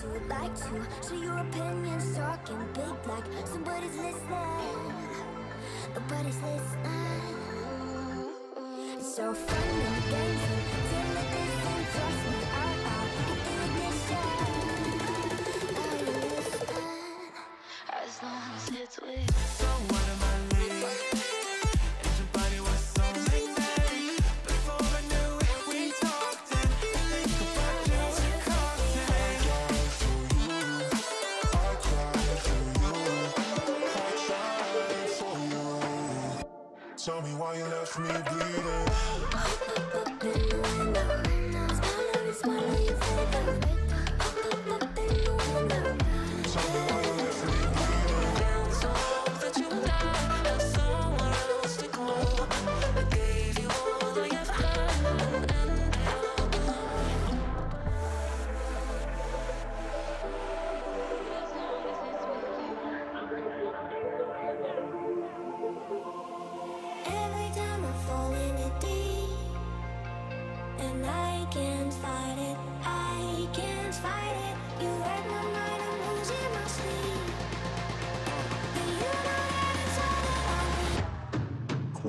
to, like to Share your opinions, talking big like Somebody's listening. Nobody's listening. It's so funny. Tell me why you left me bleeding.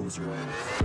Cruise Room.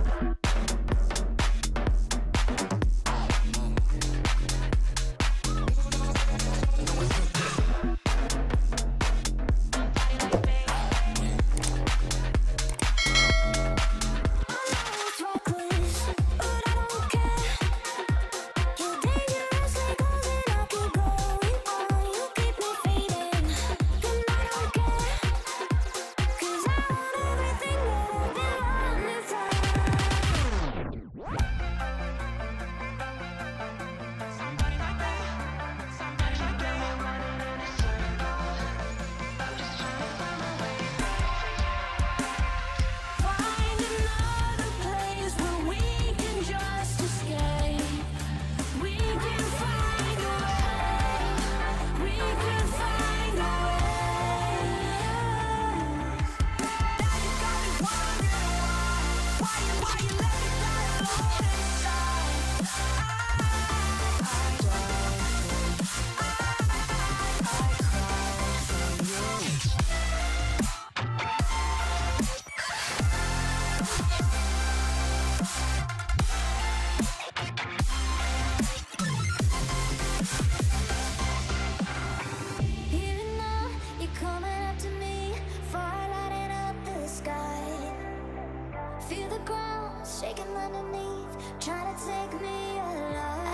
shaking underneath, trying to take me alive.